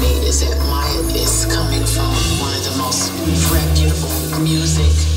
me is Mayah is coming from one of the most reputable music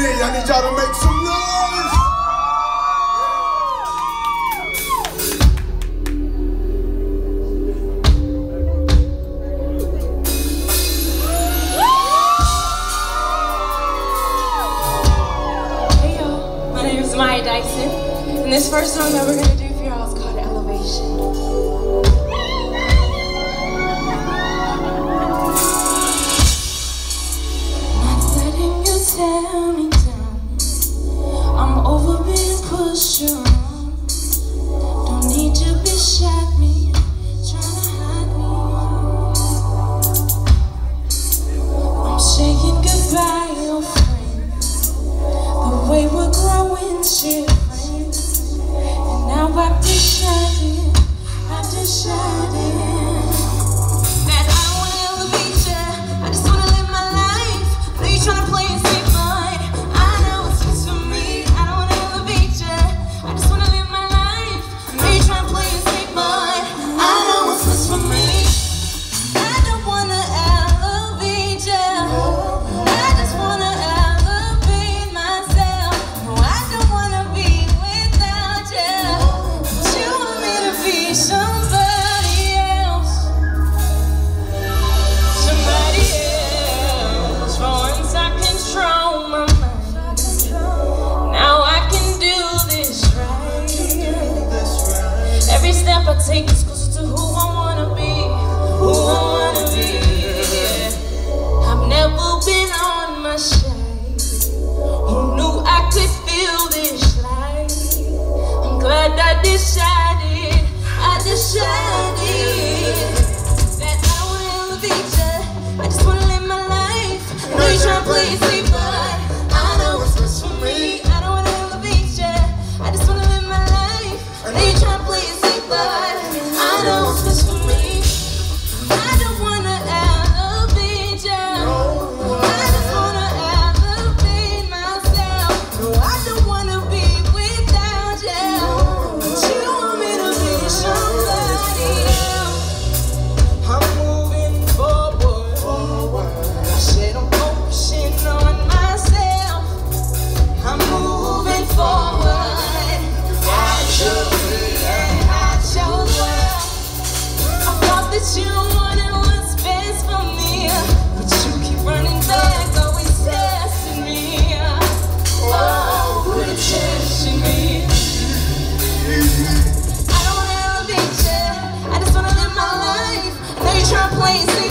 city. I need y'all to make some Mayah Dyson, and this first song that we're gonna do for y'all is called Elevation. sure. always